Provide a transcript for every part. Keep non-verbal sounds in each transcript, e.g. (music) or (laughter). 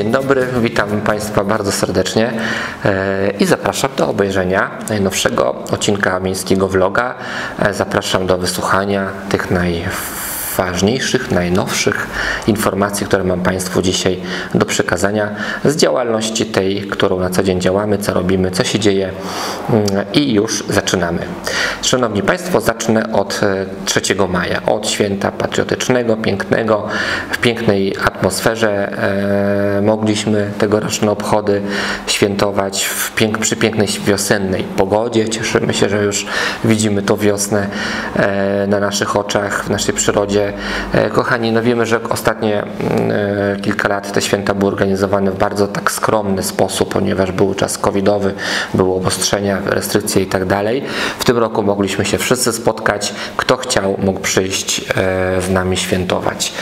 Dzień dobry, witam Państwa bardzo serdecznie e, i zapraszam do obejrzenia najnowszego odcinka miejskiego vloga. E, Zapraszam do wysłuchania tych najważniejszych, najnowszych informacji, które mam Państwu dzisiaj do przekazania z działalności tej, którą na co dzień działamy, co robimy, co się dzieje mm, i już zaczynamy. Szanowni Państwo, zacznę od e, 3 maja, od święta patriotycznego, pięknego, w pięknej atmosferze e, mogliśmy tegoroczne obchody świętować w pięk, przy pięknej wiosennej pogodzie. Cieszymy się, że już widzimy tą wiosnę e, na naszych oczach, w naszej przyrodzie. E, kochani, no wiemy, że ostatnie mm, e, kilka lat te święta były organizowane w bardzo tak skromny sposób, ponieważ był czas covidowy, były obostrzenia, restrykcje i tak dalej. W tym roku mogliśmy się wszyscy spotkać. Kto chciał, mógł przyjść e, z nami świętować.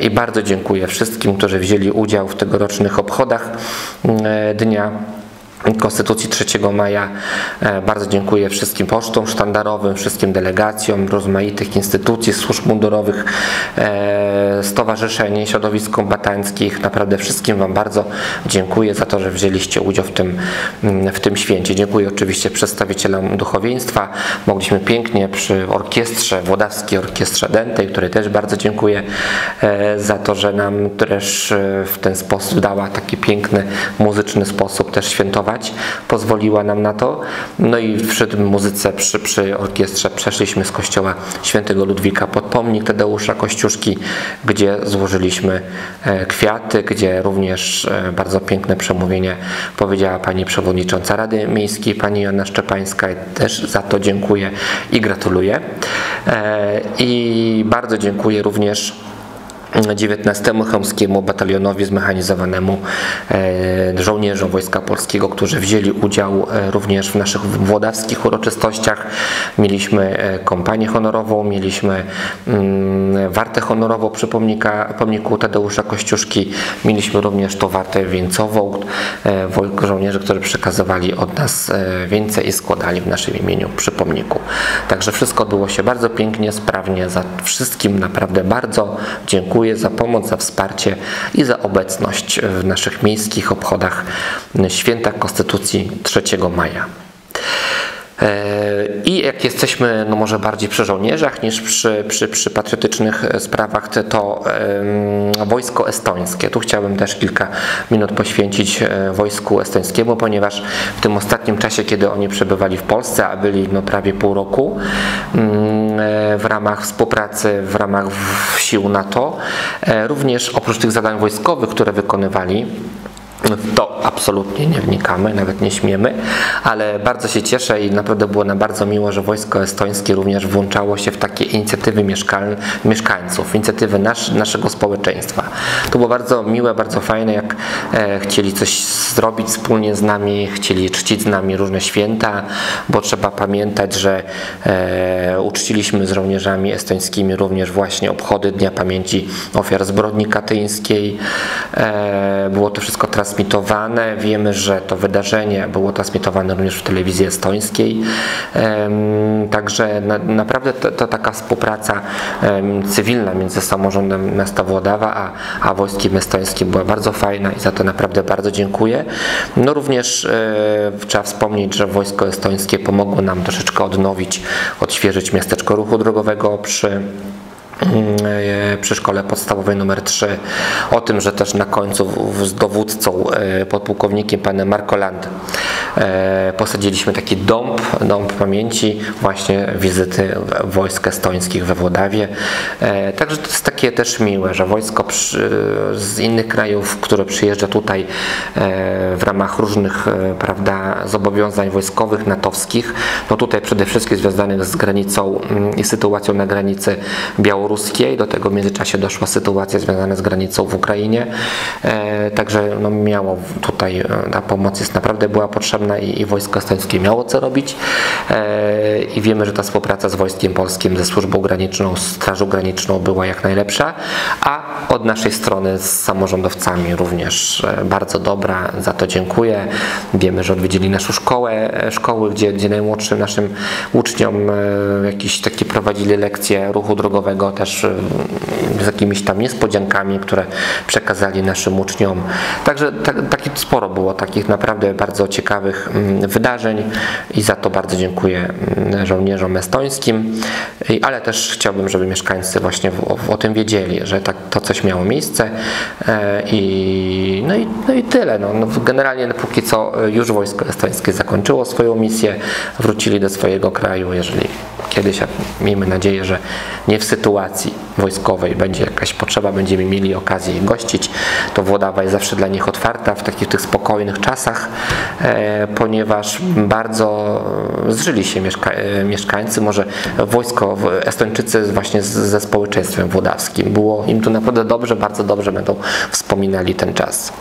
I bardzo dziękuję wszystkim, którzy wzięli udział w tegorocznych obchodach e, Dnia Konstytucji 3 maja. E, Bardzo dziękuję wszystkim pocztom sztandarowym, wszystkim delegacjom rozmaitych instytucji, służb mundurowych, e, stowarzyszeń, środowisk kombatanckich. Naprawdę wszystkim Wam bardzo dziękuję za to, że wzięliście udział w tym, mm, w tym święcie. Dziękuję oczywiście przedstawicielom duchowieństwa. Mogliśmy pięknie przy orkiestrze, Włodawskiej Orkiestrze Dentej, której też bardzo dziękuję e, za to, że nam też w ten sposób dała taki piękny, muzyczny sposób też świętować pozwoliła nam na to. No i przy muzyce, przy, przy orkiestrze przeszliśmy z kościoła świętego Ludwika pod pomnik Tadeusza Kościuszki, gdzie złożyliśmy e, kwiaty, gdzie również e, bardzo piękne przemówienie powiedziała pani przewodnicząca Rady Miejskiej, pani Joanna Szczepańska. Też za to dziękuję i gratuluję. E, I bardzo dziękuję również 19 Chełmskiemu Batalionowi Zmechanizowanemu e, żołnierzom Wojska Polskiego, którzy wzięli udział e, również w naszych włodawskich uroczystościach. Mieliśmy e, kompanię honorową, mieliśmy mm, wartę honorową przy pomnika, pomniku Tadeusza Kościuszki, mieliśmy również tą wartę wieńcową żołnierzy, którzy przekazywali od nas e, więcej i składali w naszym imieniu przy pomniku. Także wszystko odbyło się bardzo pięknie, sprawnie. Za wszystkim naprawdę bardzo dziękuję za pomoc, za wsparcie i za obecność w naszych miejskich obchodach Święta Konstytucji 3 maja. E, I jak jesteśmy no może bardziej przy żołnierzach niż przy, przy, przy patriotycznych sprawach, to, wojsko estońskie. Tu chciałbym też kilka minut poświęcić e, wojsku estońskiemu, ponieważ w tym ostatnim czasie, kiedy oni przebywali w Polsce, a byli no prawie pół roku mm, e, w ramach współpracy, w ramach sił NATO, e, również oprócz tych zadań wojskowych, które wykonywali, w to absolutnie nie wnikamy, nawet nie śmiemy, ale bardzo się cieszę i naprawdę było nam bardzo miło, że wojsko estońskie również włączało się w takie inicjatywy mieszkańców, inicjatywy nasz, naszego społeczeństwa. To było bardzo miłe, bardzo fajne, jak e, chcieli coś zrobić wspólnie z nami, chcieli czcić z nami różne święta, bo trzeba pamiętać, że e, uczciliśmy z żołnierzami estońskimi również właśnie obchody Dnia Pamięci Ofiar Zbrodni Katyńskiej. E, było to wszystko transmitowane. Wiemy, że to wydarzenie było transmitowane również w telewizji estońskiej. Także na, naprawdę to, to taka współpraca cywilna między samorządem miasta Włodawa a, a wojskiem estońskim była bardzo fajna i za to naprawdę bardzo dziękuję. No również e, trzeba wspomnieć, że wojsko estońskie pomogło nam troszeczkę odnowić, odświeżyć miasteczko ruchu drogowego przy przy szkole podstawowej numer 3 o tym, że też na końcu z dowódcą e, podpułkownikiem panem Markoland e, posadziliśmy taki dąb, dąb pamięci właśnie wizyty wojsk estońskich we Włodawie. E, Także to jest takie też miłe, że wojsko z innych krajów, które przyjeżdża tutaj e, w ramach różnych e, prawda, zobowiązań wojskowych, natowskich, no tutaj przede wszystkim związanych z granicą mm, i sytuacją na granicy białoruskiej. Do tego w międzyczasie doszła sytuacja związana z granicą w Ukrainie. E, Także no, miało tutaj e, ta pomoc jest naprawdę była potrzebna i, i wojsko estońskie miało co robić. E, I wiemy, że ta współpraca z wojskiem polskim, ze służbą graniczną, strażą graniczną była jak najlepsza, a od naszej strony z samorządowcami również bardzo dobra. Za to dziękuję. Wiemy, że odwiedzili naszą szkołę, szkoły, gdzie, gdzie najmłodszym naszym uczniom jakieś takie prowadzili lekcje ruchu drogowego też z jakimiś tam niespodziankami, które przekazali naszym uczniom. Także tak, sporo było takich naprawdę bardzo ciekawych wydarzeń i za to bardzo dziękuję żołnierzom estońskim, ale też chciałbym, żeby mieszkańcy właśnie o, o tym wiedzieli, że tak, to coś miało miejsce e, i no i, no i tyle. No, no generalnie póki co e, już wojsko estońskie zakończyło swoją misję, wrócili do swojego kraju, jeżeli kiedyś, miejmy nadzieję, że nie w sytuacji wojskowej będzie jakaś potrzeba, będziemy mieli okazję gościć, to Włodawa jest zawsze dla nich otwarta w takich tych spokojnych czasach, e, ponieważ bardzo zżyli się mieszka e, mieszkańcy, może wojsko, Estończycy właśnie ze społeczeństwem włodawskim. Było im tu naprawdę dobrze, bardzo dobrze będą wspominali ten czas.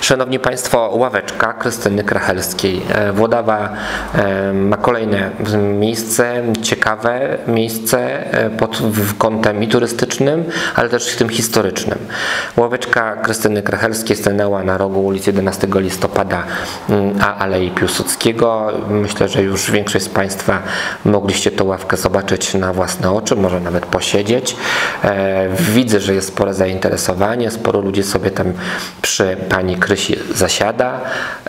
Szanowni Państwo, ławeczka Krystyny Krachelskiej. E, Włodawa e, ma kolejne miejsce, ciekawe miejsce e, pod kątem i turystycznym, ale też tym historycznym. Ławeczka Krystyny Krachelskiej stanęła na rogu ulicy 11 listopada mm, a Alei Piłsudskiego. Myślę, że już większość z Państwa mogliście tę ławkę zobaczyć na własne oczy, może nawet posiedzieć. Widzę, że jest spore zainteresowanie, sporo ludzi sobie tam przy pani Krysi zasiada.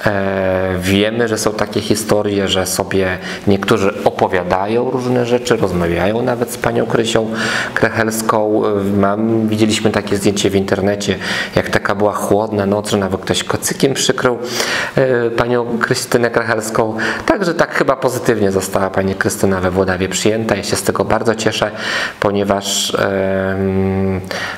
E, wiemy, że są takie historie, że sobie niektórzy opowiadają różne rzeczy, rozmawiają nawet z panią Krysią Krechelską. Mam, widzieliśmy takie zdjęcie w internecie, jak taka była chłodna noc, że nawet ktoś kocykiem przykrył e, panią Krystynę Krechelską. Także tak chyba pozytywnie została pani Krystyna we Włodawie przyjęta. Ja się z tego bardzo cieszę, ponieważ,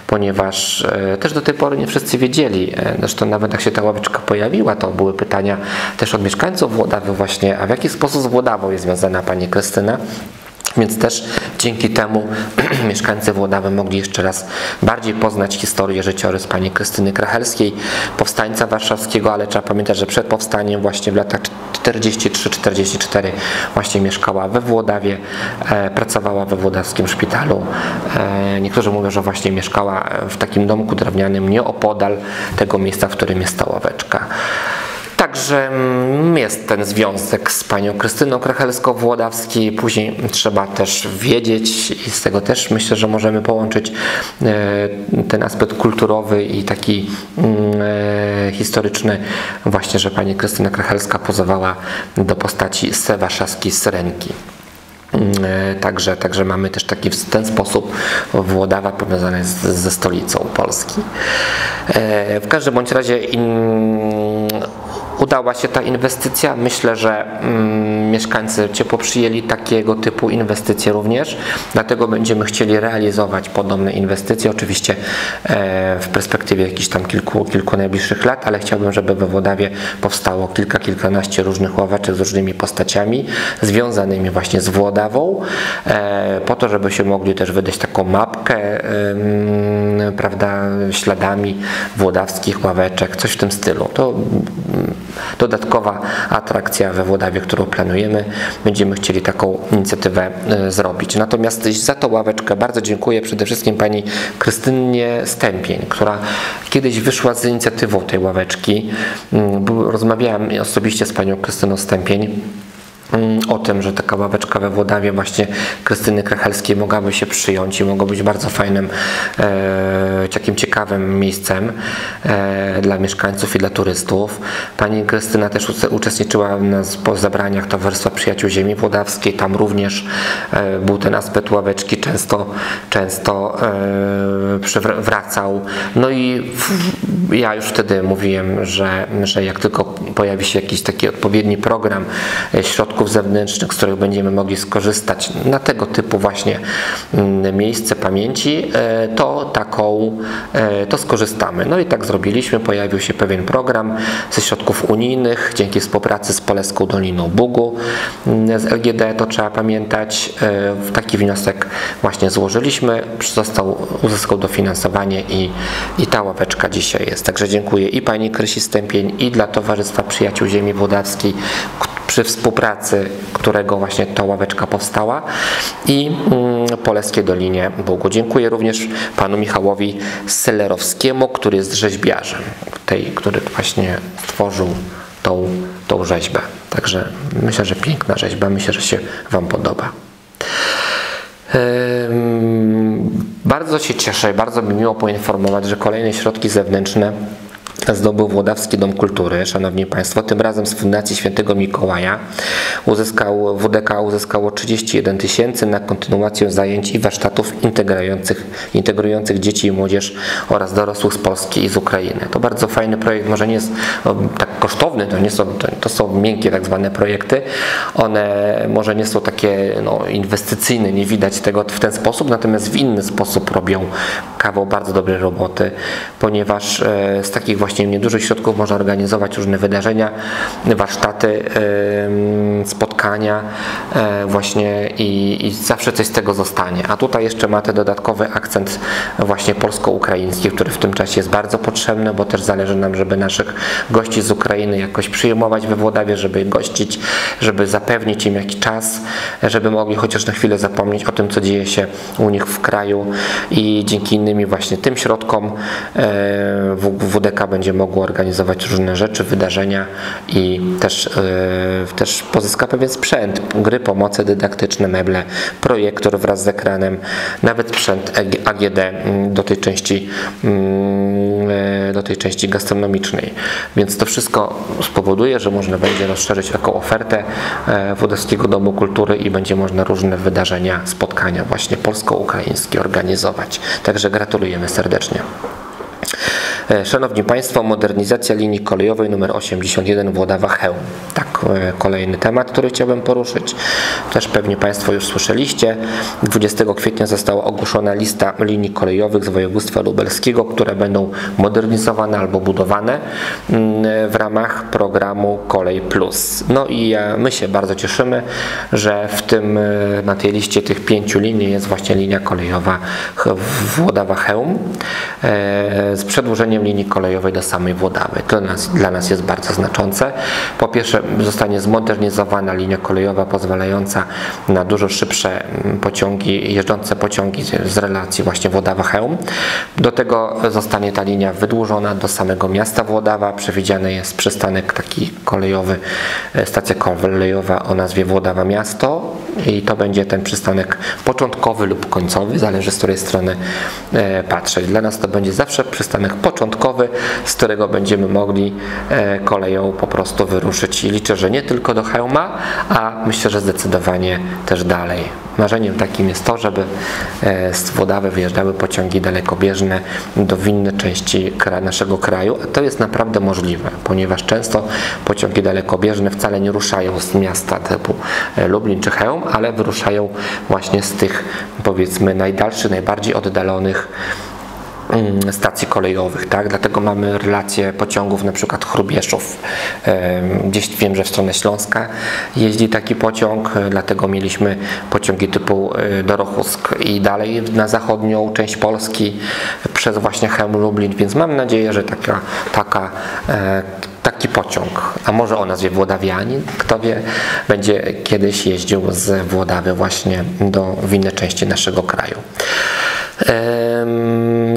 ponieważ e, też do tej pory nie wszyscy wiedzieli, zresztą nawet jak się ta ławeczka pojawiła, to były pytania też od mieszkańców Włodawy właśnie, a w jaki sposób z Włodawą jest związana Pani Krystyna? Więc też dzięki temu (clears throat) mieszkańcy Włodawy mogli jeszcze raz bardziej poznać historię życiorys pani Krystyny Krachelskiej, powstańca warszawskiego, ale trzeba pamiętać, że przed powstaniem właśnie w latach 43-44 właśnie mieszkała we Włodawie, e, pracowała we włodawskim szpitalu. E, niektórzy mówią, że właśnie mieszkała w takim domku drewnianym nieopodal tego miejsca, w którym jest ta ławeczka. Także mm, jest ten związek z panią Krystyną Krachelską-Włodawskiej. Później trzeba też wiedzieć i z tego też myślę, że możemy połączyć e, ten aspekt kulturowy i taki mm, e, historyczny właśnie, że pani Krystyna Krachelska pozowała do postaci Se Warszawskiej Syrenki. Mm, e, także, także mamy też taki w ten sposób Włodawa powiązana z, ze stolicą Polski. W każdym bądź razie in, udała się ta inwestycja. Myślę, że mm, mieszkańcy ciepło przyjęli takiego typu inwestycje również, dlatego będziemy chcieli realizować podobne inwestycje, oczywiście e, w perspektywie jakichś tam kilku, kilku najbliższych lat, ale chciałbym, żeby we Włodawie powstało kilka, kilkanaście różnych ławeczek z różnymi postaciami związanymi właśnie z Włodawą, e, po to, żeby się mogli też wydać taką mapkę, e, prawda, śladami włodawskich ławeczek, coś w tym stylu. To dodatkowa atrakcja we Włodawie, którą planujemy. Będziemy chcieli taką inicjatywę e, zrobić. Natomiast za tą ławeczkę bardzo dziękuję przede wszystkim pani Krystynie Stępień, która kiedyś wyszła z inicjatywą tej ławeczki. Mm, rozmawiałem osobiście z panią Krystyną Stępień o tym, że taka ławeczka we Włodawie właśnie Krystyny Krachelskiej mogłaby się przyjąć i mogła być bardzo fajnym, e, takim ciekawym miejscem e, dla mieszkańców i dla turystów. Pani Krystyna też uczestniczyła na po zabraniach Towarzystwa Przyjaciół Ziemi Włodawskiej, tam również e, był ten aspekt ławeczki często, często e, przywracał. No i w, ja już wtedy mówiłem, że, że jak tylko pojawi się jakiś taki odpowiedni program e, środków zewnętrznych, z których będziemy mogli skorzystać na tego typu właśnie mm, miejsce pamięci, e, to taką, e, to skorzystamy. No i tak zrobiliśmy, pojawił się pewien program ze środków unijnych, dzięki współpracy z Polską Doliną Bugu mm, z LGD, to trzeba pamiętać. E, taki wniosek właśnie złożyliśmy, został, uzyskał dofinansowanie i, i ta łapeczka dzisiaj jest. Także dziękuję i Pani Krysi Stępień i dla Towarzystwa Przyjaciół Ziemi Włodawskiej, przy współpracy którego właśnie ta ławeczka powstała i mm, Polskie Dolinie Bogu. Dziękuję również panu Michałowi Sellerowskiemu, który jest rzeźbiarzem, tej, który właśnie stworzył tą, tą rzeźbę. Także myślę, że piękna rzeźba, myślę, że się wam podoba. Bardzo się cieszę, bardzo mi miło poinformować, że kolejne środki zewnętrzne zdobył Włodawski Dom Kultury, Szanowni Państwo, tym razem z Fundacji Świętego Mikołaja. Uzyskał, WDK uzyskało 31 tysięcy na kontynuację zajęć i warsztatów integrujących, integrujących dzieci i młodzież oraz dorosłych z Polski i z Ukrainy. To bardzo fajny projekt, może nie jest tak kosztowny, to, nie są, to, są miękkie tak zwane projekty. One może nie są takie no, inwestycyjne, nie widać tego w ten sposób, natomiast w inny sposób robią kawał bardzo dobrej roboty, ponieważ e, z takich właśnie niedużych środków można organizować różne wydarzenia, warsztaty, spotkania e, właśnie i, i zawsze coś z tego zostanie. A tutaj jeszcze ma ten dodatkowy akcent właśnie polsko-ukraiński, który w tym czasie jest bardzo potrzebny, bo też zależy nam, żeby naszych gości z Ukrainy jakoś przyjmować we Włodawie, żeby gościć, żeby zapewnić im jakiś czas, żeby mogli chociaż na chwilę zapomnieć o tym, co dzieje się u nich w kraju i dzięki innymi właśnie tym środkom e, WDK będzie mogło organizować różne rzeczy, wydarzenia i też, yy, też pozyska pewien sprzęt, gry, pomoce dydaktyczne, meble, projektor wraz z ekranem, nawet sprzęt AGD mm, do tej części yy, do tej części gastronomicznej. Więc to wszystko spowoduje, że można będzie rozszerzyć taką ofertę e, Wodowskiego Domu Kultury i będzie można różne wydarzenia, spotkania właśnie polsko-ukraińskie organizować. Także gratulujemy serdecznie. E, szanowni Państwo, modernizacja linii kolejowej nr 81 Włodawa-Chełm. Tak, e, kolejny temat, który chciałbym poruszyć. Też pewnie Państwo już słyszeliście. 20 kwietnia została ogłoszona lista linii kolejowych z województwa lubelskiego, które będą modernizowane albo budowane mm, w ramach programu Kolej Plus. No i my się bardzo cieszymy, że w tym, e, na tej liście tych pięciu linii jest właśnie linia kolejowa Włodawa-Chełm z przedłużeniem linii kolejowej do samej Włodawy. To dla nas, dla nas jest bardzo znaczące. Po pierwsze zostanie zmodernizowana linia kolejowa pozwalająca na dużo szybsze mm, pociągi, jeżdżące pociągi z relacji właśnie Włodawa-Chełm. Do tego zostanie ta linia wydłużona do samego miasta Włodawa. Przewidziany jest przystanek taki kolejowy, e, stacja kolejowa o nazwie Włodawa Miasto i to będzie ten przystanek początkowy lub końcowy, zależy z której strony e, patrzeć. Dla nas to będzie zawsze przystanek początkowy, z którego będziemy mogli e, koleją po prostu wyruszyć i liczę, że nie tylko do Hełma, a myślę, że zdecydowanie też dalej. Marzeniem takim jest to, żeby e, z Włodawy wyjeżdżały pociągi dalekobieżne do inne części naszego kraju. To jest naprawdę możliwe, ponieważ często pociągi dalekobieżne wcale nie ruszają z miasta typu Lublin czy Chełm, ale wyruszają właśnie z tych powiedzmy najdalszych, najbardziej oddalonych stacji kolejowych, tak? Dlatego mamy relacje pociągów, na przykład Chrubieszów, gdzieś wiem, że w stronę Śląska jeździ taki pociąg, dlatego mieliśmy pociągi typu e, Dorochusk i dalej na zachodnią część Polski przez właśnie Chełm Lublin, więc mam nadzieję, że taka, taka e, taki pociąg, a może o nazwie Włodawianin, kto wie, będzie kiedyś jeździł z Włodawy właśnie do w inne części naszego kraju.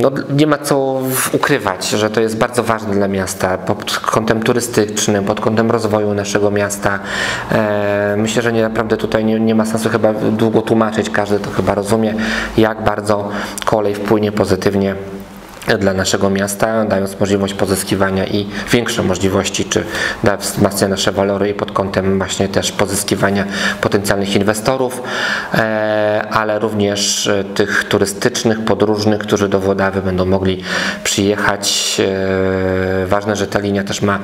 No, nie ma co ukrywać, że to jest bardzo ważne dla miasta pod kątem turystycznym, pod kątem rozwoju naszego miasta. Myślę, że nie, naprawdę tutaj nie, nie ma sensu chyba długo tłumaczyć, każdy to chyba rozumie, jak bardzo kolej wpłynie pozytywnie dla naszego miasta, dając możliwość pozyskiwania i większe możliwości, czy da wzmacnia nasze walory pod kątem właśnie też pozyskiwania potencjalnych inwestorów, e, ale również e, tych turystycznych, podróżnych, którzy do Włodawy będą mogli przyjechać. E, ważne, że ta linia też ma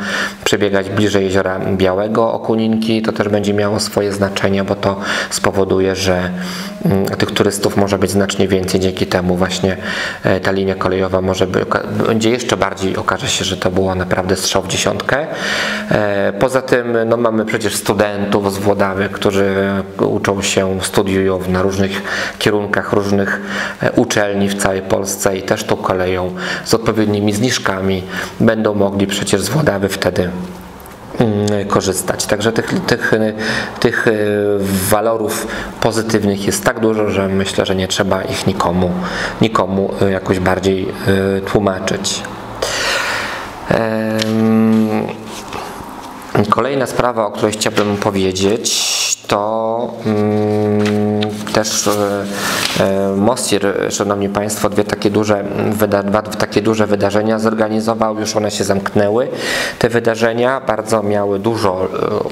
przebiegać bliżej Jeziora Białego, Okuninki, to też będzie miało swoje znaczenie, bo to spowoduje, że mm, tych turystów może być znacznie więcej, dzięki temu właśnie ta linia kolejowa może by, będzie jeszcze bardziej okaże się, że to było naprawdę strzał w dziesiątkę. E, poza tym no, mamy przecież studentów z Włodawy, którzy uczą się, studiują na różnych kierunkach, różnych e, uczelni w całej Polsce i też tą koleją z odpowiednimi zniżkami będą mogli przecież z Włodawy wtedy korzystać. Także tych, tych, tych e, walorów pozytywnych jest tak dużo, że myślę, że nie trzeba ich nikomu, nikomu e, jakoś bardziej e, tłumaczyć. Kolejna sprawa, o której chciałbym powiedzieć, to mm, też Mosir, szanowni państwo, dwie takie duże, dwa takie duże wydarzenia zorganizował, już one się zamknęły. Te wydarzenia bardzo miały dużo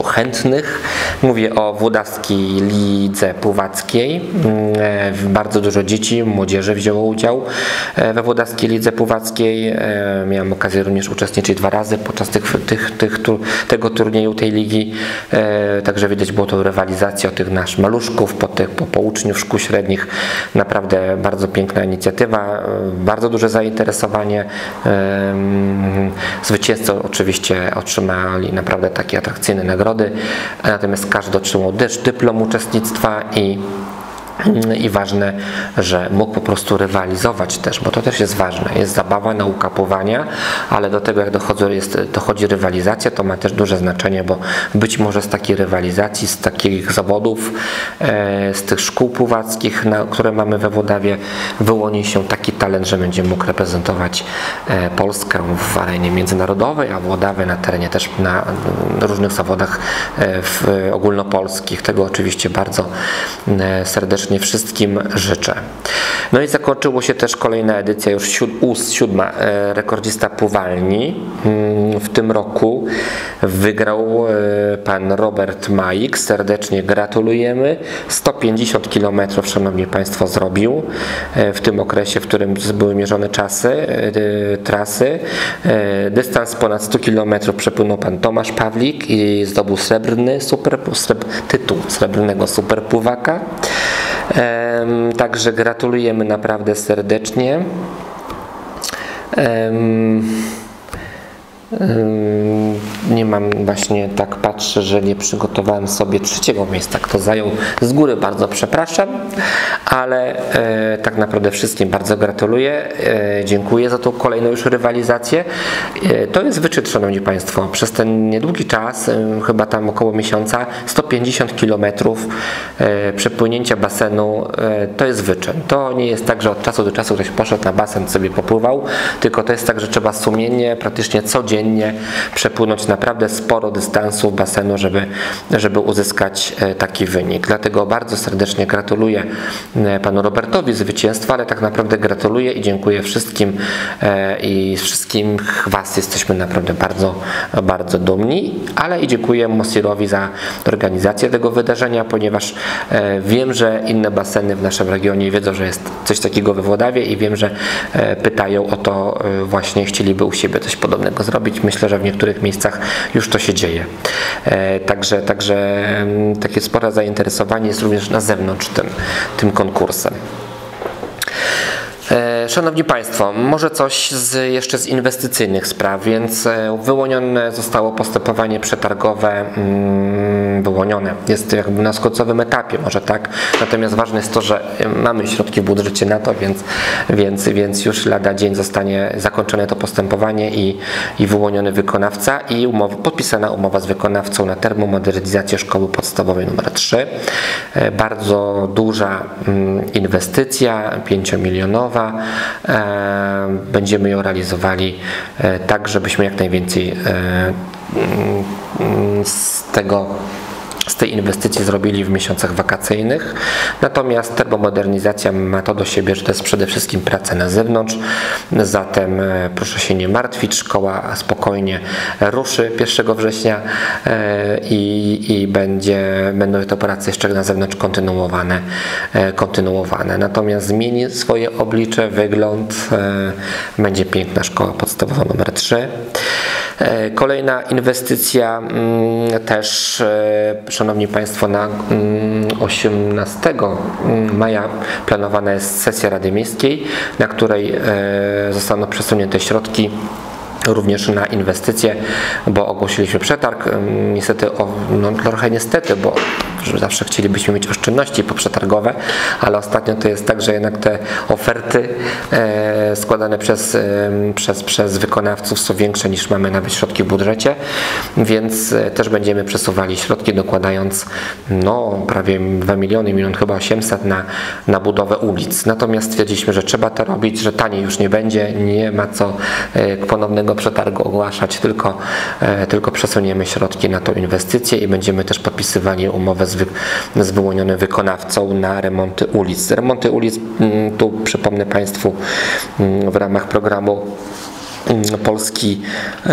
chętnych. Mówię o Włodarskiej Lidze Puławskiej. Bardzo dużo dzieci, młodzieży wzięło udział we Włodarskiej Lidze Puławskiej. Miałem okazję również uczestniczyć dwa razy podczas tych, tych, tych, tego turnieju, tej ligi. Także widać było to rywalizację o tych naszych maluszków, tych, po, po uczniów szkół średnich. Naprawdę bardzo piękna inicjatywa, bardzo duże zainteresowanie. Zwycięzcy oczywiście otrzymali naprawdę takie atrakcyjne nagrody, natomiast każdy otrzymał też dyplom uczestnictwa i i ważne, że mógł po prostu rywalizować też, bo to też jest ważne. Jest zabawa, nauka pływania, ale do tego jak dochodzi, jest, dochodzi rywalizacja, to ma też duże znaczenie, bo być może z takiej rywalizacji, z takich zawodów, e, z tych szkół pływackich, które mamy we Włodawie, wyłoni się taki talent, że będzie mógł reprezentować e, Polskę w arenie międzynarodowej, a Włodawę na terenie też na różnych zawodach e, ogólnopolskich. Tego oczywiście bardzo serdecznie serdecznie wszystkim życzę. No i zakończyło się też kolejna edycja, już siód, siódma, e, rekordzista pływalni. Mm, w tym roku wygrał e, pan Robert Majik. Serdecznie gratulujemy. 150 km, szanowni państwo, zrobił e, w tym okresie, w którym były mierzone czasy, trasy. Dystans ponad 100 km przepłynął pan Tomasz Pawlik i zdobył srebrny super, tytuł srebrnego superpływaka. Także gratulujemy naprawdę serdecznie. Nie mam właśnie, tak patrzę, że nie przygotowałem sobie trzeciego miejsca, kto zajął z góry, bardzo przepraszam, ale e, tak naprawdę wszystkim bardzo gratuluję, e, dziękuję za tą kolejną już rywalizację. E, to jest wyczyn, Szanowni Państwo, przez ten niedługi czas, chyba tam około miesiąca, 150 km e, przepłynięcia basenu, e, to jest wyczyn. To nie jest tak, że od czasu do czasu ktoś poszedł na basen, sobie popływał, tylko to jest tak, że trzeba sumiennie, praktycznie codziennie dziennie przepłynąć naprawdę sporo dystansu basenu, żeby, żeby uzyskać e, taki wynik. Dlatego bardzo serdecznie gratuluję e, panu Robertowi zwycięstwa, ale tak naprawdę gratuluję i dziękuję wszystkim e, i wszystkim was jesteśmy naprawdę bardzo, bardzo dumni, ale i dziękuję Mosirowi za organizację tego wydarzenia, ponieważ wiem, że inne baseny w naszym regionie wiedzą, że jest coś takiego we Włodawie i wiem, że pytają o to właśnie, chcieliby u siebie coś podobnego zrobić zrobić. Myślę, że w niektórych miejscach już to się dzieje. E, także, także mm, takie spore zainteresowanie jest również na zewnątrz tym, tym konkursem. E, szanowni Państwo, może coś z, jeszcze z inwestycyjnych spraw, więc e, wyłonione zostało postępowanie przetargowe, mm, wyłonione, jest jakby na skońcowym etapie, może tak, natomiast ważne jest to, że mamy środki w budżecie na to, więc, więc, więc już lada dzień zostanie zakończone to postępowanie i, i wyłoniony wykonawca i umowa, podpisana umowa z wykonawcą na termomodernizację szkoły podstawowej nr 3. E, bardzo duża mm, inwestycja, 5-milionowa, E, będziemy ją realizowali e, tak, żebyśmy jak najwięcej e, z tego z tej inwestycji zrobili w miesiącach wakacyjnych. Natomiast termomodernizacja ma to do siebie, że to jest przede wszystkim praca na zewnątrz. Zatem e, proszę się nie martwić, szkoła spokojnie ruszy 1 września e, i, i będzie, będą te prace jeszcze na zewnątrz kontynuowane, e, kontynuowane. Natomiast zmieni swoje oblicze, wygląd. Będzie piękna szkoła podstawowa numer 3. Kolejna inwestycja mm, też Szanowni Państwo, na 18 mm, mm, maja planowana jest sesja Rady Miejskiej, na której e, zostaną przesunięte środki również na inwestycje, bo ogłosiliśmy przetarg. Niestety, o, no trochę niestety, bo zawsze chcielibyśmy mieć oszczędności poprzetargowe, ale ostatnio to jest tak, że jednak te oferty e, składane przez, e, przez, przez wykonawców są większe niż mamy nawet środki w budżecie, więc e, też będziemy przesuwali środki dokładając no, prawie 2 miliony, milion chyba 800 na, na budowę ulic. Natomiast stwierdziliśmy, że trzeba to robić, że taniej już nie będzie, nie ma co ponownego żadnego przetargu ogłaszać, tylko, tylko przesuniemy środki na tą inwestycję i będziemy też podpisywali umowę z, wy, z wyłonionym wykonawcą na remonty ulic. Remonty ulic, mm, tu przypomnę Państwu, mm, w ramach programu Polski, e,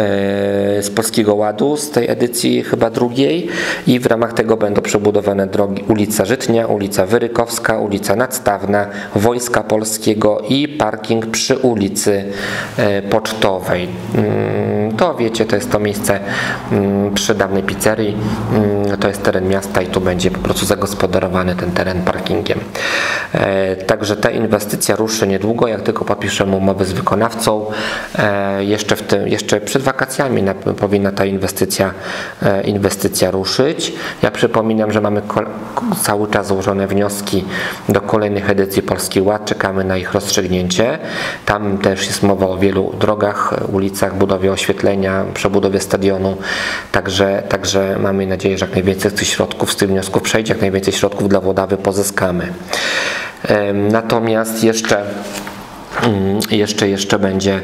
z Polskiego Ładu, z tej edycji chyba drugiej i w ramach tego będą przebudowane drogi ulica Żytnia, ulica Wyrykowska, ulica Nadstawna, Wojska Polskiego i parking przy ulicy e, Pocztowej. Mm, to wiecie, to jest to miejsce mm, przy dawnej pizzerii, to jest teren miasta i tu będzie po prostu zagospodarowany ten teren parkingiem. E, także ta inwestycja ruszy niedługo, jak tylko podpiszemy umowę z wykonawcą jeszcze, w tym, jeszcze przed wakacjami powinna ta inwestycja, e, inwestycja ruszyć. Ja przypominam, że mamy cały czas złożone wnioski do kolejnych edycji Polski Ład, czekamy na ich rozstrzygnięcie. Tam też jest mowa o wielu drogach, ulicach, budowie oświetlenia, przebudowie stadionu, także, także mamy nadzieję, że jak najwięcej tych środków z tych wniosków przejdzie, jak najwięcej środków dla Włodawy pozyskamy. Natomiast jeszcze mm, jeszcze, jeszcze będzie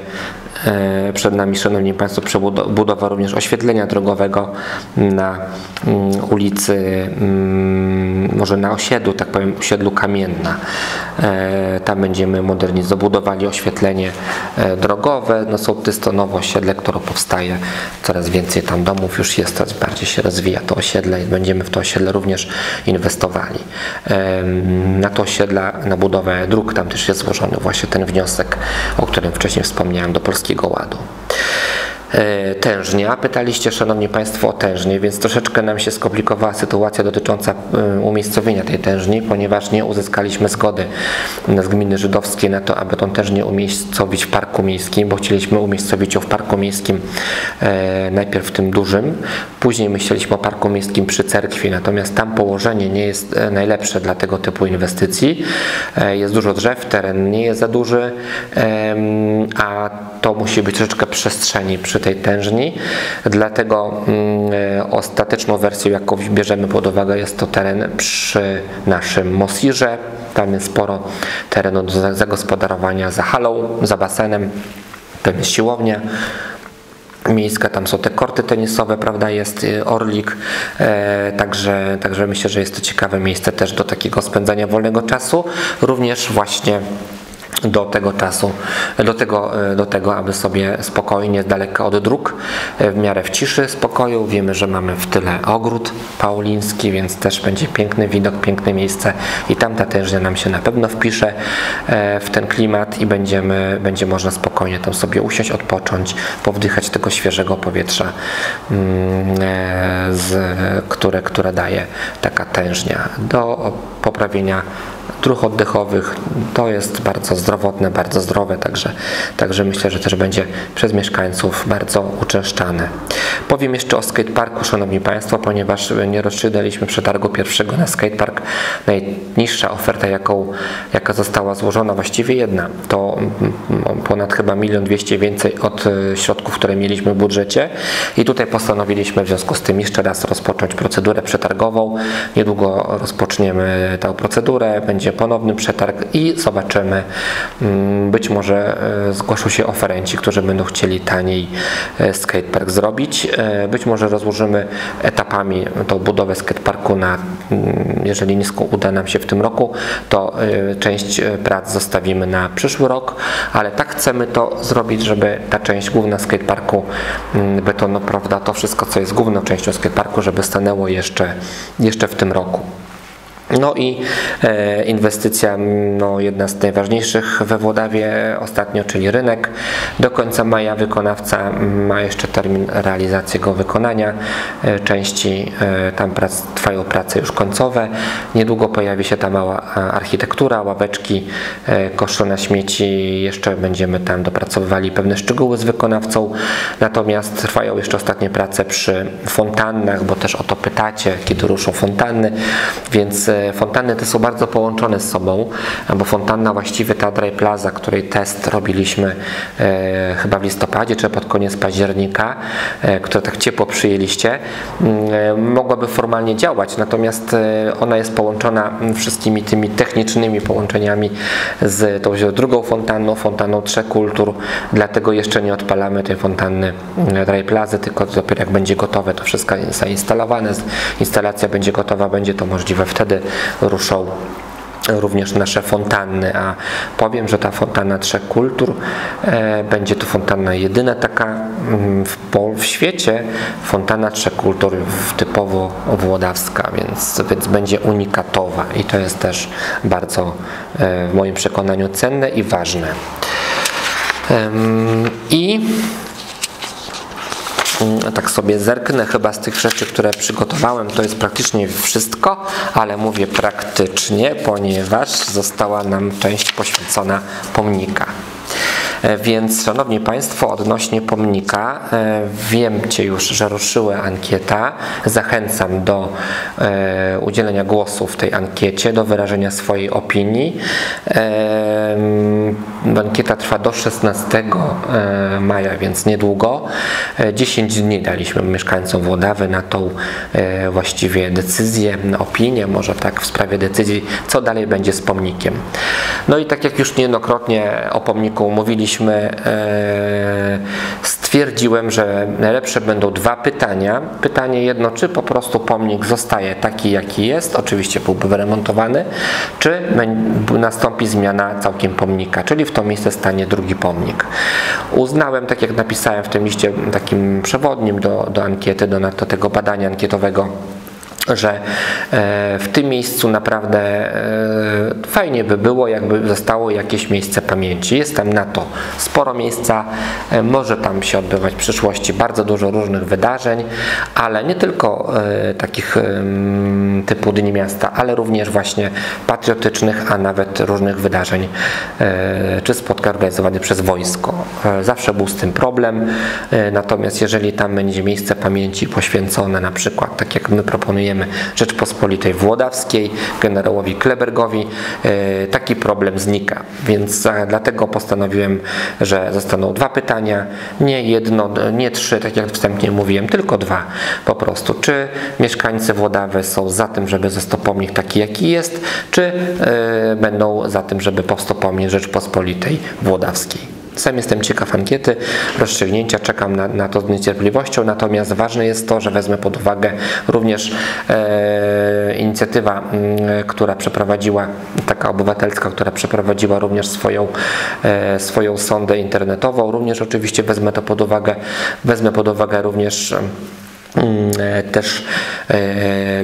przed nami, Szanowni Państwo, budowa również oświetlenia drogowego na mm, ulicy, mm, może na osiedlu, tak powiem, osiedlu Kamienna. E, tam będziemy modernizować, budowali oświetlenie e, drogowe. No sołtys to nowe osiedle, które powstaje. Coraz więcej tam domów już jest, coraz bardziej się rozwija to osiedle i będziemy w to osiedle również inwestowali. Na to osiedla, na budowę dróg, tam też jest złożony właśnie ten wniosek, o którym wcześniej wspomniałem, do Polskiego Polskiego Ładu. E, tężnia. Pytaliście, Szanowni Państwo, o tężnię, więc troszeczkę nam się skomplikowała sytuacja dotycząca e, umiejscowienia tej tężni, ponieważ nie uzyskaliśmy zgody z gminy żydowskiej na to, aby tą tężnię umiejscowić w parku miejskim, bo chcieliśmy umiejscowić ją w parku miejskim e, najpierw w tym dużym, później myśleliśmy o parku miejskim przy cerkwi, natomiast tam położenie nie jest najlepsze dla tego typu inwestycji. Jest dużo drzew, teren nie jest za duży, a to musi być troszeczkę przestrzeni przy tej tężni, dlatego mm, ostateczną wersją, jaką bierzemy pod uwagę, jest to teren przy naszym Mosirze. Tam jest sporo terenu do zagospodarowania za halą, za basenem, tam jest siłownia, miejska, tam są te korty tenisowe, prawda, jest y, Orlik, e, także, także myślę, że jest to ciekawe miejsce też do takiego spędzania wolnego czasu, również właśnie do tego czasu, do tego, e, do tego, aby sobie spokojnie, z daleka od dróg, e, w miarę w ciszy, spokoju. Wiemy, że mamy w tyle ogród pauliński, więc też będzie piękny widok, piękne miejsce i tam ta tężnia nam się na pewno wpisze e, w ten klimat i będziemy, będzie można spokojnie tam sobie usiąść, odpocząć, powdychać tego świeżego powietrza, mm, z, które, które daje taka tężnia do poprawienia dróg oddechowych. To jest bardzo zdrowotne, bardzo zdrowe, także, także myślę, że też będzie przez mieszkańców bardzo uczęszczane. Powiem jeszcze o skateparku, Szanowni Państwo, ponieważ nie rozstrzygnęliśmy przetargu pierwszego na skatepark. Najniższa oferta, jaką, jaka została złożona, właściwie jedna, to mm, ponad chyba milion dwieście więcej od e, środków, które mieliśmy w budżecie i tutaj postanowiliśmy w związku z tym jeszcze raz rozpocząć procedurę przetargową. Niedługo rozpoczniemy tę procedurę, będzie ponowny przetarg i zobaczymy. Mm, być może e, zgłoszą się oferenci, którzy będą chcieli taniej e, skatepark zrobić. E, być może rozłożymy etapami tą budowę skateparku na, mm, jeżeli nisko uda nam się w tym roku, to część prac zostawimy na przyszły rok, ale tak chcemy to zrobić, żeby ta część główna skateparku mm, betonu, prawda, to wszystko, co jest główną częścią skateparku, żeby stanęło jeszcze, jeszcze w tym roku. No i e, inwestycja, no, jedna z najważniejszych we Włodawie ostatnio, czyli rynek. Do końca maja wykonawca ma jeszcze termin realizacji jego wykonania. E, części e, tam prac, trwają prace już końcowe. Niedługo pojawi się ta mała architektura, ławeczki, kosze na śmieci. Jeszcze będziemy tam dopracowywali pewne szczegóły z wykonawcą. Natomiast trwają jeszcze ostatnie prace przy fontannach, bo też o to pytacie, kiedy ruszą fontanny, więc fontanny te są bardzo połączone z sobą, bo fontanna właściwie ta Dry Plaza, której test robiliśmy chyba w listopadzie czy pod koniec października, które tak ciepło przyjęliście, mogłaby formalnie działać, natomiast ona jest połączona wszystkimi tymi technicznymi połączeniami z tą drugą fontanną, fontanną Trzech Kultur, dlatego jeszcze nie odpalamy tej fontanny Dry Plazy, tylko dopiero jak będzie gotowe to wszystko zainstalowane, instalacja będzie gotowa, będzie to możliwe, wtedy ruszą również nasze fontanny, a powiem, że ta fontanna Trzech Kultur e, będzie to fontanna jedyna taka mm, w, w świecie, fontanna Trzech Kultur typowo włodawska, więc, więc będzie unikatowa i to jest też bardzo e, w moim przekonaniu cenne i ważne. I tak sobie zerknę chyba z tych rzeczy, które przygotowałem, to jest praktycznie wszystko, ale mówię praktycznie, ponieważ została nam część poświęcona pomnika. E, więc, Szanowni Państwo, odnośnie pomnika, e, wiemcie już, że ruszyła ankieta. Zachęcam do e, udzielenia głosu w tej ankiecie, do wyrażenia swojej opinii. Ankieta trwa do 16 maja, więc niedługo. 10 dni daliśmy mieszkańcom Włodawy na tą właściwie decyzję, opinię, może tak w sprawie decyzji, co dalej będzie z pomnikiem. No i tak jak już niejednokrotnie o pomniku mówiliśmy, E, stwierdziłem, że najlepsze będą dwa pytania. Pytanie jedno, czy po prostu pomnik zostaje taki, jaki jest, oczywiście byłby wyremontowany, czy nastąpi zmiana całkiem pomnika, czyli w to miejsce stanie drugi pomnik. Uznałem, tak jak napisałem w tym liście takim przewodnim do, do ankiety, do, do tego badania ankietowego, że e, w tym miejscu naprawdę e, fajnie by było, jakby zostało jakieś miejsce pamięci. Jest tam na to sporo miejsca, e, może tam się odbywać w przyszłości bardzo dużo różnych wydarzeń, ale nie tylko takich typu Dni Miasta, ale również właśnie patriotycznych, a nawet różnych wydarzeń czy spotkań organizowanych przez wojsko. Zawsze był z tym problem, natomiast jeżeli tam będzie miejsce pamięci poświęcone na przykład, tak jak my proponujemy, Rzeczpospolitej Włodawskiej, generałowi Klebergowi, e, taki problem znika. Więc dlatego postanowiłem, że zostaną dwa pytania, nie jedno, nie trzy, tak jak wstępnie mówiłem, tylko dwa po prostu. Czy mieszkańcy Włodawy są za tym, żeby został pomnik taki, jaki jest, czy e, będą za tym, żeby powstał pomnik Rzeczpospolitej Włodawskiej. Sam jestem ciekaw ankiety, rozstrzygnięcia, czekam na, na to z niecierpliwością, natomiast ważne jest to, że wezmę pod uwagę również e, inicjatywa, mm, która przeprowadziła, taka obywatelska, która przeprowadziła również swoją, e, swoją sondę internetową, również oczywiście wezmę to pod uwagę, wezmę pod uwagę również Mm, e, też e,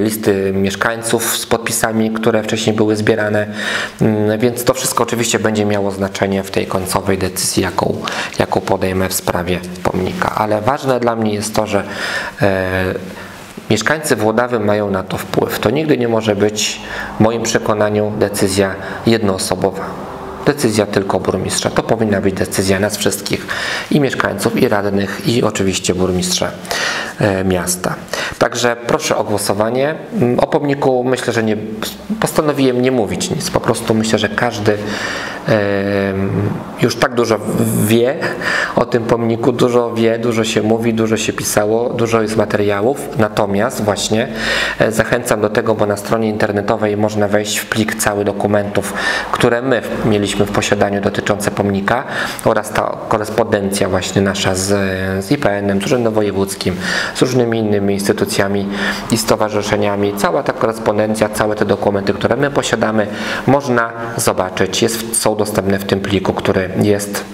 listy mieszkańców z podpisami, które wcześniej były zbierane, mm, więc to wszystko oczywiście będzie miało znaczenie w tej końcowej decyzji, jaką, jaką podejmę w sprawie pomnika. Ale ważne dla mnie jest to, że e, Mieszkańcy Włodawy mają na to wpływ. To nigdy nie może być, w moim przekonaniu, decyzja jednoosobowa decyzja tylko burmistrza. To powinna być decyzja nas wszystkich i mieszkańców, i radnych, i oczywiście burmistrza e, miasta. Także proszę o głosowanie. O pomniku myślę, że nie postanowiłem nie mówić nic. Po prostu myślę, że każdy już tak dużo wie o tym pomniku, dużo wie, dużo się mówi, dużo się pisało, dużo jest materiałów. Natomiast właśnie e, zachęcam do tego, bo na stronie internetowej można wejść w plik cały dokumentów, które my mieliśmy w posiadaniu dotyczące pomnika oraz ta korespondencja właśnie nasza z, z IPN-em, z Urzędem Wojewódzkim, z różnymi innymi instytucjami i stowarzyszeniami. Cała ta korespondencja, całe te dokumenty, które my posiadamy, można zobaczyć. Jest, są dostępne w tym pliku, który jest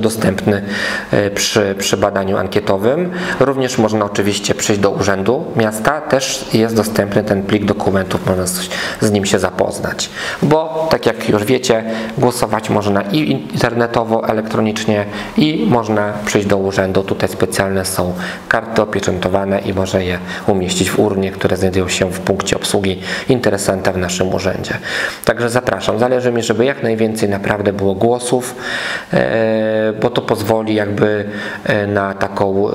dostępny e, przy, przy badaniu ankietowym. Również można oczywiście przyjść do Urzędu Miasta, też jest dostępny ten plik dokumentów, można z nim się zapoznać. Bo tak jak już wiecie, głosować można i internetowo, elektronicznie i można przyjść do urzędu. Tutaj specjalne są karty opieczętowane i można je umieścić w urnie, które znajdują się w punkcie obsługi interesanta w naszym urzędzie. Także zapraszam. Zależy mi, żeby jak najwięcej naprawdę było głosów. E, bo to pozwoli jakby na taką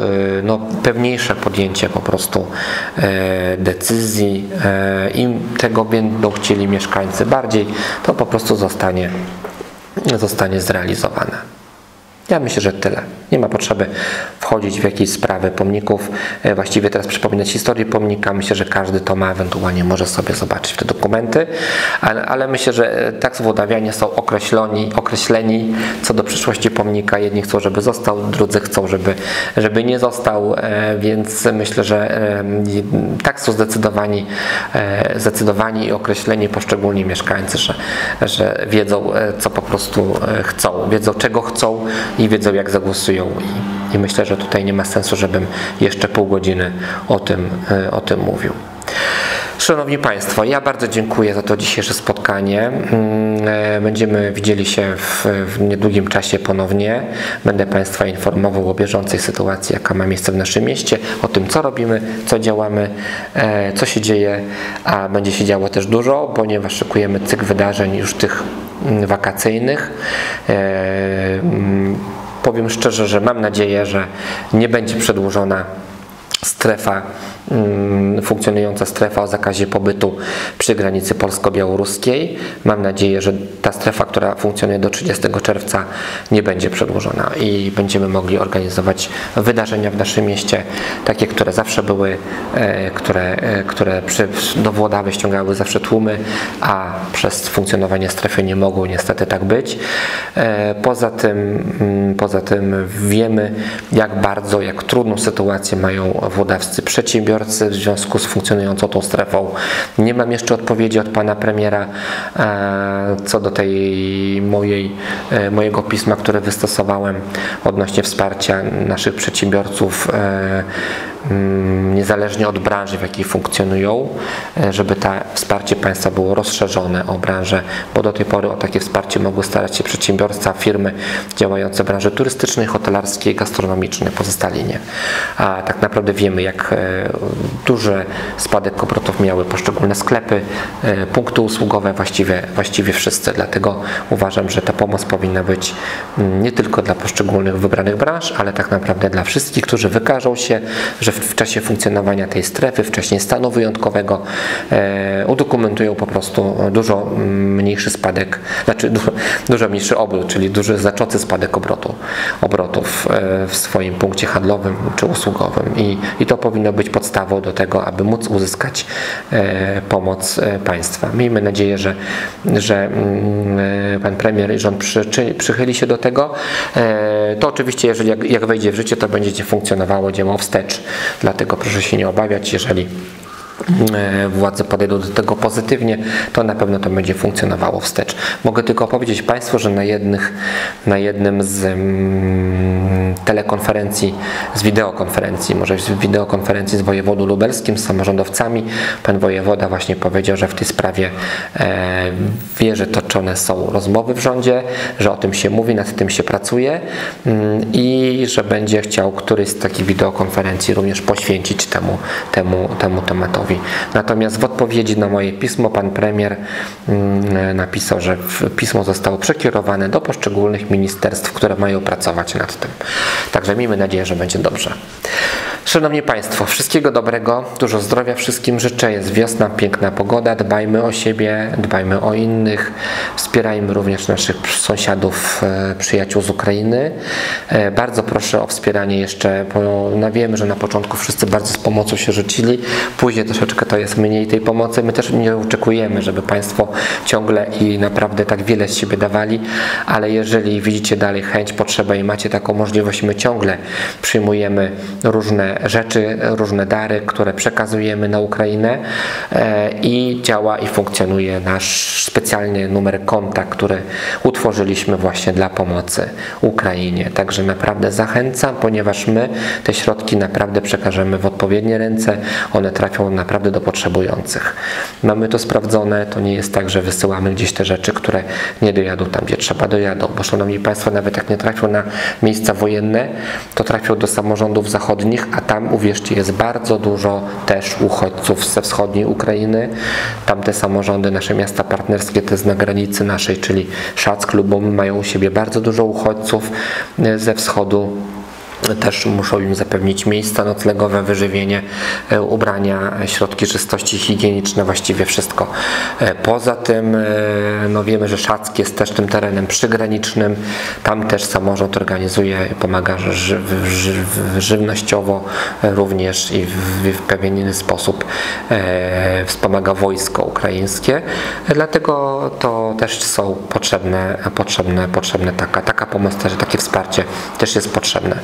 no, pewniejsze podjęcie po prostu decyzji. Im tego będą chcieli mieszkańcy bardziej, to po prostu zostanie, zostanie zrealizowane. Ja myślę, że tyle. Nie ma potrzeby wchodzić w jakieś sprawy pomników, e, właściwie teraz przypominać historię pomnika. Myślę, że każdy to ma, ewentualnie może sobie zobaczyć te dokumenty, ale, ale myślę, że e, tak Włodawianie są określeni, określeni co do przyszłości pomnika. Jedni chcą, żeby został, drudzy chcą, żeby, żeby nie został, e, więc myślę, że tak są zdecydowani, zdecydowani i określeni poszczególni mieszkańcy, że, że wiedzą, co po prostu chcą, wiedzą, czego chcą i wiedzą, jak zagłosują. I, I, myślę, że tutaj nie ma sensu, żebym jeszcze pół godziny o tym, e, o tym mówił. Szanowni Państwo, ja bardzo dziękuję za to dzisiejsze spotkanie. Mm, e, będziemy widzieli się w, w, niedługim czasie ponownie. Będę Państwa informował o bieżącej sytuacji, jaka ma miejsce w naszym mieście, o tym, co robimy, co działamy, e, co się dzieje, a będzie się działo też dużo, ponieważ szykujemy cykl wydarzeń już tych mm, wakacyjnych. Mm, powiem szczerze, że mam nadzieję, że nie będzie przedłużona strefa funkcjonująca strefa o zakazie pobytu przy granicy polsko-białoruskiej. Mam nadzieję, że ta strefa, która funkcjonuje do 30 czerwca nie będzie przedłużona i będziemy mogli organizować wydarzenia w naszym mieście, takie, które zawsze były, e, które, e, które przy, do Włodawy ściągały zawsze tłumy, a przez funkcjonowanie strefy nie mogło niestety tak być. E, poza tym, mm, poza tym wiemy, jak bardzo, jak trudną sytuację mają włodawscy przedsiębiorcy, w związku z funkcjonującą tą strefą. Nie mam jeszcze odpowiedzi od pana premiera e, co do tej mojej, e, mojego pisma, które wystosowałem odnośnie wsparcia naszych przedsiębiorców e, niezależnie od branży, w jakiej funkcjonują, e, żeby to wsparcie państwa było rozszerzone o branżę, bo do tej pory o takie wsparcie mogły starać się przedsiębiorstwa, firmy działające w branży turystycznej, hotelarskiej, gastronomicznej, pozostali nie. A tak naprawdę wiemy, jak e, duży spadek obrotów miały poszczególne sklepy, e, punkty usługowe, właściwie, właściwie wszyscy. Dlatego uważam, że ta pomoc powinna być mm, nie tylko dla poszczególnych wybranych branż, ale tak naprawdę dla wszystkich, którzy wykażą się, że w czasie funkcjonowania tej strefy, wcześniej stanu wyjątkowego, e, udokumentują po prostu dużo mniejszy spadek, znaczy dużo, dużo mniejszy obrót, czyli duży znaczący spadek obrotu, obrotów e, w swoim punkcie handlowym czy usługowym. I, I to powinno być podstawą do tego, aby móc uzyskać e, pomoc państwa. Miejmy nadzieję, że, że mm, pan premier i rząd przychyli się do tego. To oczywiście, jeżeli jak, jak wejdzie w życie, to będzie funkcjonowało, działało wstecz Dlatego proszę się nie obawiać, jeżeli władze podejdą do tego pozytywnie, to na pewno to będzie funkcjonowało wstecz. Mogę tylko powiedzieć Państwu, że na, jednych, na jednym z mm, telekonferencji, z wideokonferencji, może z wideokonferencji z wojewodą lubelskim, z samorządowcami, pan wojewoda właśnie powiedział, że w tej sprawie e, wie, że toczone są rozmowy w rządzie, że o tym się mówi, nad tym się pracuje mm, i że będzie chciał któryś z takich wideokonferencji również poświęcić temu, temu, temu tematowi. Natomiast w odpowiedzi na moje pismo pan premier mm, napisał, że pismo zostało przekierowane do poszczególnych ministerstw, które mają pracować nad tym. Także miejmy nadzieję, że będzie dobrze. Szanowni Państwo, wszystkiego dobrego, dużo zdrowia wszystkim życzę. Jest wiosna, piękna pogoda. Dbajmy o siebie, dbajmy o innych. Wspierajmy również naszych sąsiadów, e, przyjaciół z Ukrainy. E, bardzo proszę o wspieranie jeszcze, bo wiemy, że na początku wszyscy bardzo z pomocą się rzucili. Później troszeczkę to jest mniej tej pomocy. My też nie oczekujemy, żeby Państwo ciągle i naprawdę tak wiele z siebie dawali, ale jeżeli widzicie dalej chęć, potrzebę i macie taką możliwość, my ciągle przyjmujemy różne rzeczy, różne dary, które przekazujemy na Ukrainę e, i działa i funkcjonuje nasz specjalny numer konta, który utworzyliśmy właśnie dla pomocy Ukrainie. Także naprawdę zachęcam, ponieważ my te środki naprawdę przekażemy w odpowiednie ręce, one trafią naprawdę do potrzebujących. Mamy to sprawdzone, to nie jest tak, że wysyłamy gdzieś te rzeczy, które nie dojadą tam, gdzie trzeba dojadą, bo szanowni Państwo, nawet jak nie trafią na miejsca wojenne, to trafią do samorządów zachodnich, a tam uwierzcie jest bardzo dużo też uchodźców ze wschodniej Ukrainy. Tam te samorządy, nasze miasta partnerskie to jest na granicy naszej, czyli Szack, Lubom mają u siebie bardzo dużo uchodźców e, ze wschodu też muszą im zapewnić miejsca noclegowe, wyżywienie, e, ubrania, e, środki czystości higieniczne, właściwie wszystko. E, Poza tym no wiemy, że Szacki jest też tym terenem przygranicznym. Tam też samorząd organizuje, pomaga ży, ży, żywnościowo również i w, w pewien inny sposób wspomaga wojsko ukraińskie. Dlatego to też są potrzebne, potrzebne, potrzebne taka, taka pomoc, też, takie wsparcie też jest potrzebne.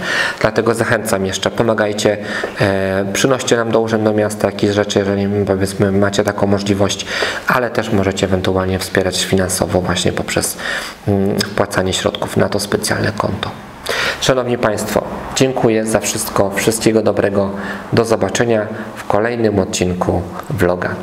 Dlatego zachęcam jeszcze, pomagajcie, e, przynoście nam do Urzędu Miasta jakieś rzeczy, jeżeli powiedzmy macie taką możliwość, ale też możecie ewentualnie wspierać finansowo właśnie poprzez mm, wpłacanie środków na to specjalne konto. Szanowni Państwo, dziękuję za wszystko, wszystkiego dobrego. Do zobaczenia w kolejnym odcinku vloga.